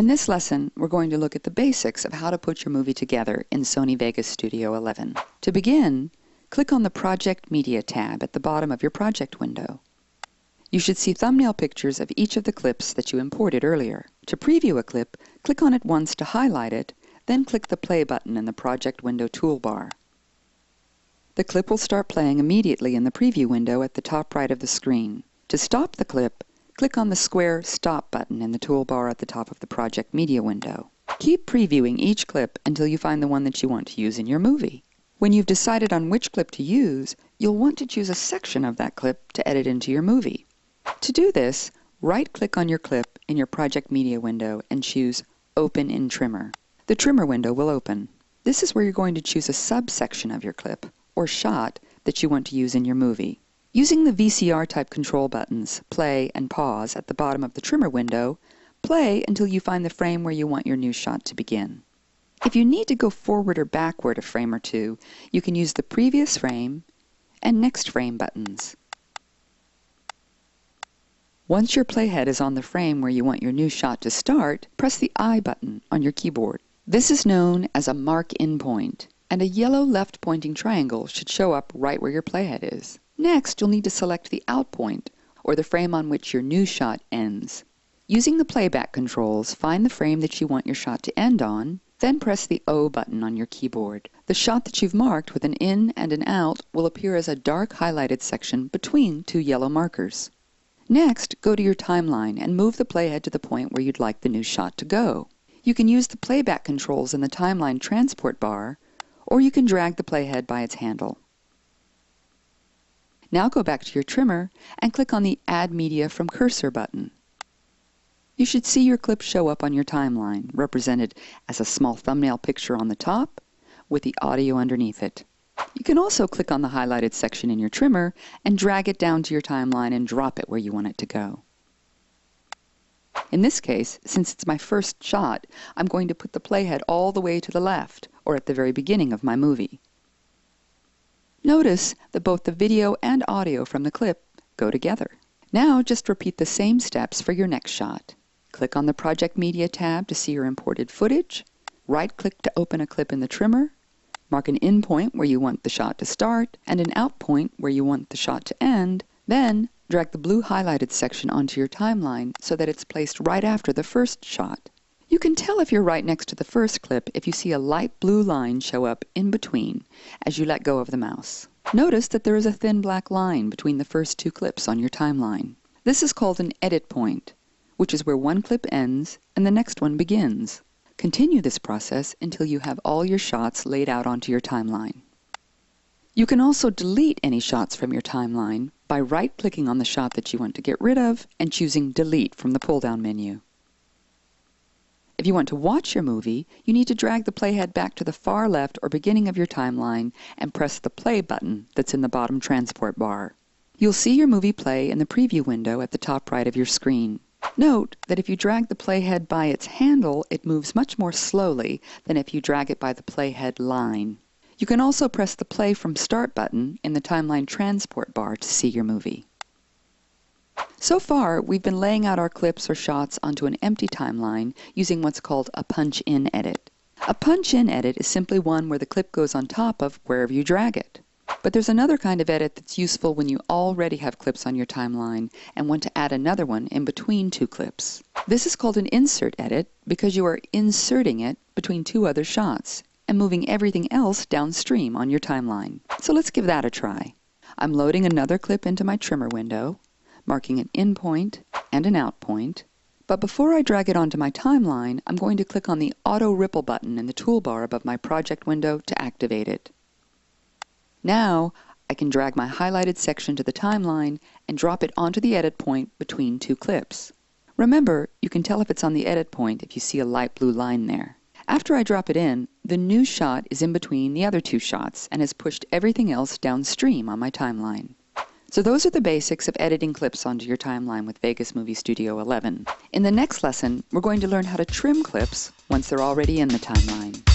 In this lesson, we're going to look at the basics of how to put your movie together in Sony Vegas Studio 11. To begin, click on the Project Media tab at the bottom of your project window. You should see thumbnail pictures of each of the clips that you imported earlier. To preview a clip, click on it once to highlight it, then click the play button in the project window toolbar. The clip will start playing immediately in the preview window at the top right of the screen. To stop the clip, click on the square Stop button in the toolbar at the top of the Project Media window. Keep previewing each clip until you find the one that you want to use in your movie. When you've decided on which clip to use, you'll want to choose a section of that clip to edit into your movie. To do this, right-click on your clip in your Project Media window and choose Open in Trimmer. The Trimmer window will open. This is where you're going to choose a subsection of your clip, or shot, that you want to use in your movie. Using the VCR type control buttons, play and pause, at the bottom of the trimmer window, play until you find the frame where you want your new shot to begin. If you need to go forward or backward a frame or two, you can use the previous frame and next frame buttons. Once your playhead is on the frame where you want your new shot to start, press the I button on your keyboard. This is known as a mark in point, and a yellow left pointing triangle should show up right where your playhead is. Next, you'll need to select the out point, or the frame on which your new shot ends. Using the playback controls, find the frame that you want your shot to end on, then press the O button on your keyboard. The shot that you've marked with an in and an out will appear as a dark highlighted section between two yellow markers. Next, go to your timeline and move the playhead to the point where you'd like the new shot to go. You can use the playback controls in the timeline transport bar, or you can drag the playhead by its handle. Now go back to your trimmer and click on the Add Media from Cursor button. You should see your clip show up on your timeline, represented as a small thumbnail picture on the top with the audio underneath it. You can also click on the highlighted section in your trimmer and drag it down to your timeline and drop it where you want it to go. In this case, since it's my first shot, I'm going to put the playhead all the way to the left, or at the very beginning of my movie. Notice that both the video and audio from the clip go together. Now just repeat the same steps for your next shot. Click on the Project Media tab to see your imported footage. Right-click to open a clip in the trimmer. Mark an in point where you want the shot to start and an out point where you want the shot to end. Then drag the blue highlighted section onto your timeline so that it's placed right after the first shot. You can tell if you're right next to the first clip if you see a light blue line show up in between as you let go of the mouse. Notice that there is a thin black line between the first two clips on your timeline. This is called an edit point, which is where one clip ends and the next one begins. Continue this process until you have all your shots laid out onto your timeline. You can also delete any shots from your timeline by right-clicking on the shot that you want to get rid of and choosing Delete from the pull-down menu. If you want to watch your movie, you need to drag the playhead back to the far left or beginning of your timeline and press the play button that's in the bottom transport bar. You'll see your movie play in the preview window at the top right of your screen. Note that if you drag the playhead by its handle, it moves much more slowly than if you drag it by the playhead line. You can also press the Play from Start button in the Timeline Transport bar to see your movie. So far, we've been laying out our clips or shots onto an empty timeline using what's called a punch-in edit. A punch-in edit is simply one where the clip goes on top of wherever you drag it. But there's another kind of edit that's useful when you already have clips on your timeline and want to add another one in between two clips. This is called an insert edit because you are inserting it between two other shots and moving everything else downstream on your timeline. So let's give that a try. I'm loading another clip into my trimmer window marking an in point and an out point. But before I drag it onto my timeline, I'm going to click on the Auto Ripple button in the toolbar above my project window to activate it. Now, I can drag my highlighted section to the timeline and drop it onto the edit point between two clips. Remember, you can tell if it's on the edit point if you see a light blue line there. After I drop it in, the new shot is in between the other two shots and has pushed everything else downstream on my timeline. So those are the basics of editing clips onto your timeline with Vegas Movie Studio 11. In the next lesson, we're going to learn how to trim clips once they're already in the timeline.